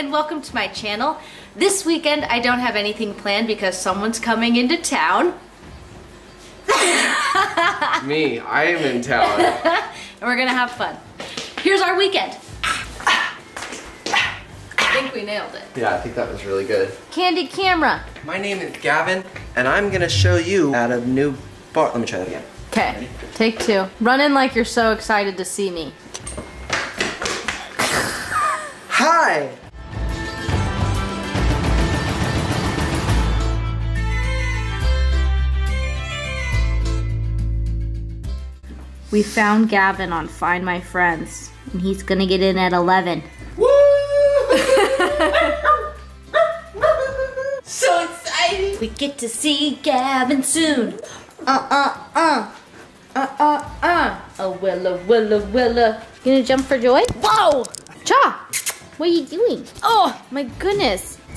and welcome to my channel. This weekend I don't have anything planned because someone's coming into town. Me, I am in town. and we're gonna have fun. Here's our weekend. I think we nailed it. yeah, I think that was really good. Candy camera. My name is Gavin, and I'm gonna show you at a new bar. Let me try that again. Okay, take two. Run in like you're so excited to see me. Hi! We found Gavin on Find My Friends, and he's gonna get in at 11. Woo! So excited! We get to see Gavin soon. Uh uh uh. Uh uh uh. Oh willa willa willa. Gonna jump for joy? Whoa! Cha! What are you doing? Oh my goodness.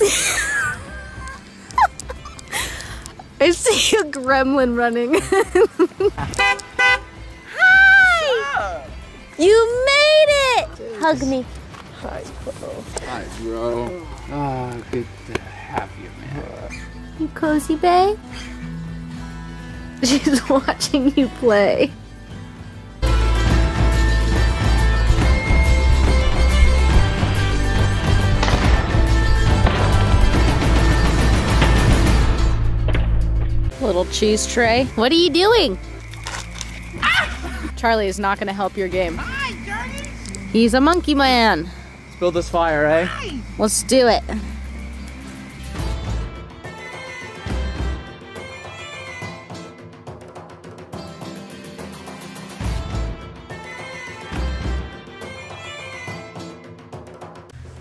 I see a gremlin running. Hi! You made it! Hug me. Hi, bro. Hi, bro. Ah, good to have you, man. You cozy babe? She's watching you play. Little cheese tray. What are you doing? Charlie is not going to help your game. He's a monkey man. Let's build this fire, eh? Let's do it.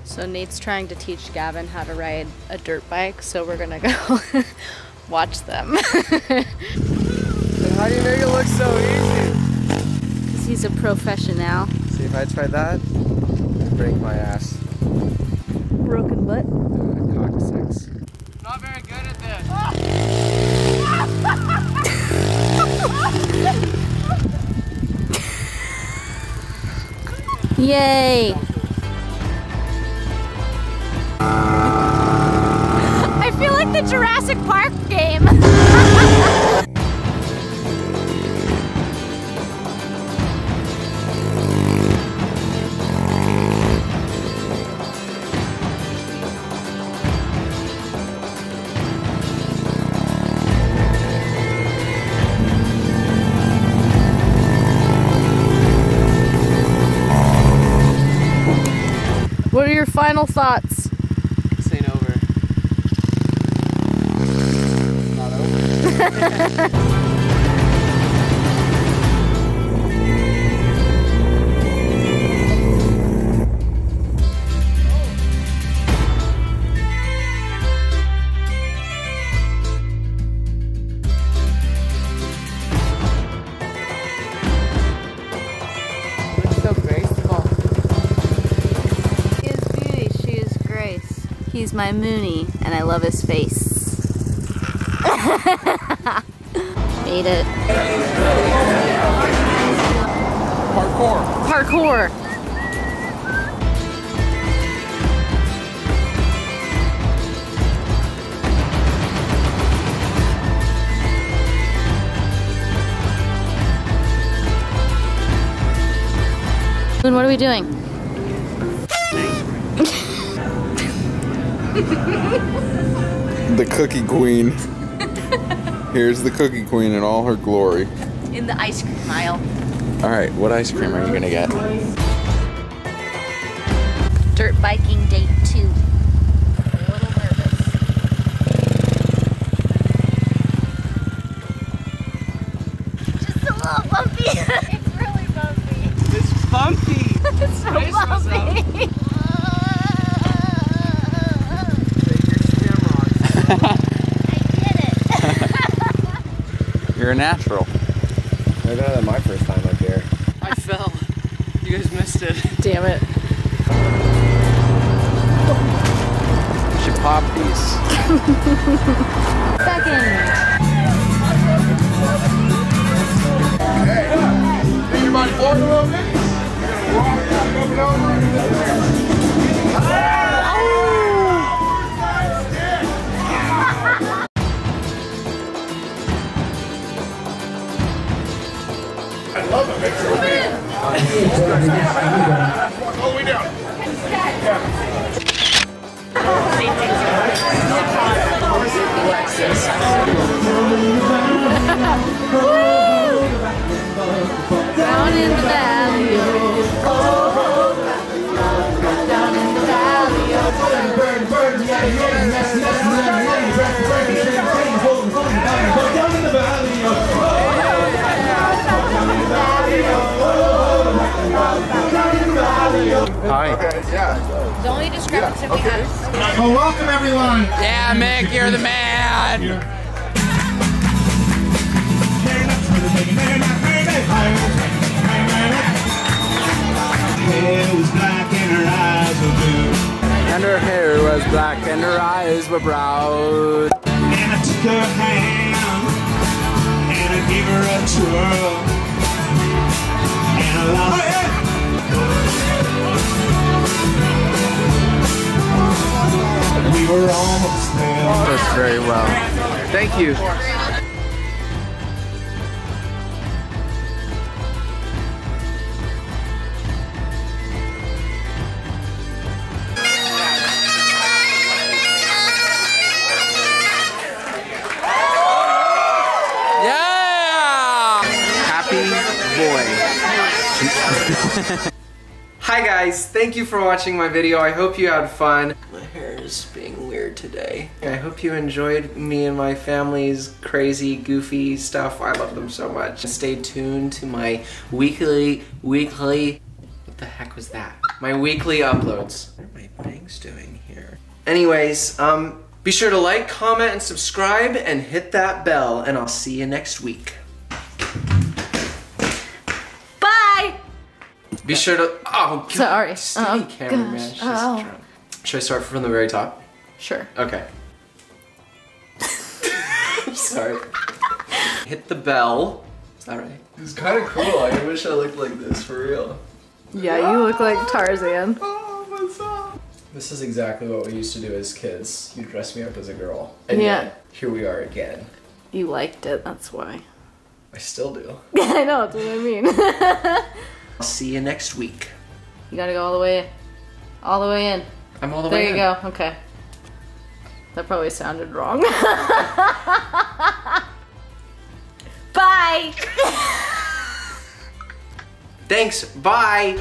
So Nate's trying to teach Gavin how to ride a dirt bike, so we're gonna go watch them. How do you make it look so easy? Because he's a professional. See if I try that, I'd break my ass. Broken butt. Uh, sex. Not very good at this. Yay! I feel like the Jurassic Park game. Final thoughts? This ain't over. It's Not over. He's my Mooney, and I love his face. Made it. Parkour. Parkour. Moon, what are we doing? the Cookie Queen. Here's the Cookie Queen in all her glory. In the ice cream aisle. All right, what ice cream are you gonna get? Dirt biking date I did it. You're a natural. Maybe better than my first time up here. I fell. You guys missed it. Damn it. You should pop these. Second. Think your body forward a little bit. You're gonna walk, walk up and over. Discrepancy we have. Well, welcome everyone. Yeah, Mick, you're the man. Her hair was black and her eyes were blue. And her hair was black and her eyes were brown. And I took her hand and I gave her a twirl. And I lost oh, We were almost there. That's very well. Thank you. Yeah! Happy boy. Hi guys, thank you for watching my video. I hope you had fun. My is being weird today. I hope you enjoyed me and my family's crazy, goofy stuff. I love them so much. Stay tuned to my weekly, weekly, what the heck was that? My weekly uploads. What are my bangs doing here? Anyways, um, be sure to like, comment, and subscribe, and hit that bell, and I'll see you next week. Bye. Be sure to. Oh, God. Sorry. Steady Oh, cameraman. She's Oh. drunk. Should I start from the very top? Sure. Okay. Sorry. Hit the bell. Is that right? It's kind of cool. I wish I looked like this for real. Yeah, you look like Tarzan. Oh, what's up? This is exactly what we used to do as kids. You dress me up as a girl. And Yeah. yet, here we are again. You liked it, that's why. I still do. I know, that's what I mean. I'll see you next week. you gotta go all the way, all the way in. I'm all the There way you in. go. Okay. That probably sounded wrong. Bye. Thanks. Bye.